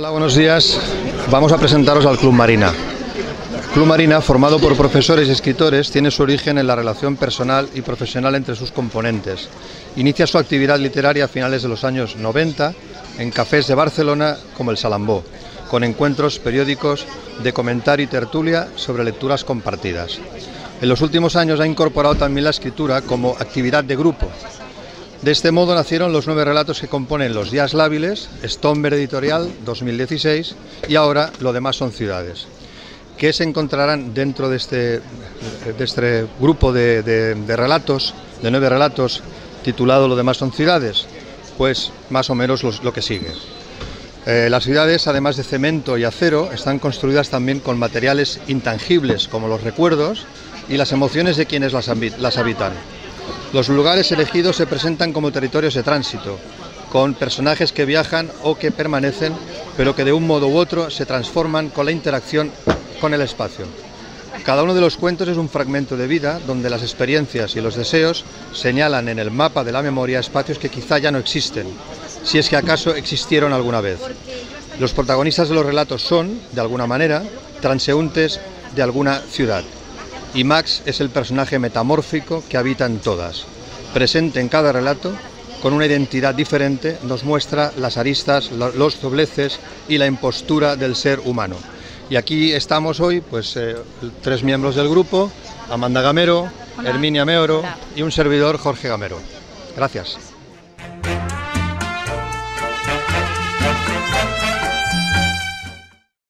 Hola, buenos días. Vamos a presentaros al Club Marina. Club Marina, formado por profesores y escritores, tiene su origen en la relación personal y profesional entre sus componentes. Inicia su actividad literaria a finales de los años 90 en cafés de Barcelona como el Salambó, con encuentros periódicos de comentario y tertulia sobre lecturas compartidas. En los últimos años ha incorporado también la escritura como actividad de grupo, de este modo nacieron los nueve relatos que componen Los Días Lábiles, Stomber Editorial 2016 y ahora Lo demás son ciudades, que se encontrarán dentro de este, de este grupo de, relatos, de nueve relatos titulado Lo demás son ciudades, pues más o menos lo que sigue. Eh, las ciudades, además de cemento y acero, están construidas también con materiales intangibles como los recuerdos y las emociones de quienes las habitan. Los lugares elegidos se presentan como territorios de tránsito, con personajes que viajan o que permanecen, pero que de un modo u otro se transforman con la interacción con el espacio. Cada uno de los cuentos es un fragmento de vida donde las experiencias y los deseos señalan en el mapa de la memoria espacios que quizá ya no existen, si es que acaso existieron alguna vez. Los protagonistas de los relatos son, de alguna manera, transeúntes de alguna ciudad y Max es el personaje metamórfico que habita en todas. Presente en cada relato, con una identidad diferente, nos muestra las aristas, los dobleces y la impostura del ser humano. Y aquí estamos hoy, pues eh, tres miembros del grupo, Amanda Gamero, Herminia Meoro y un servidor, Jorge Gamero. Gracias.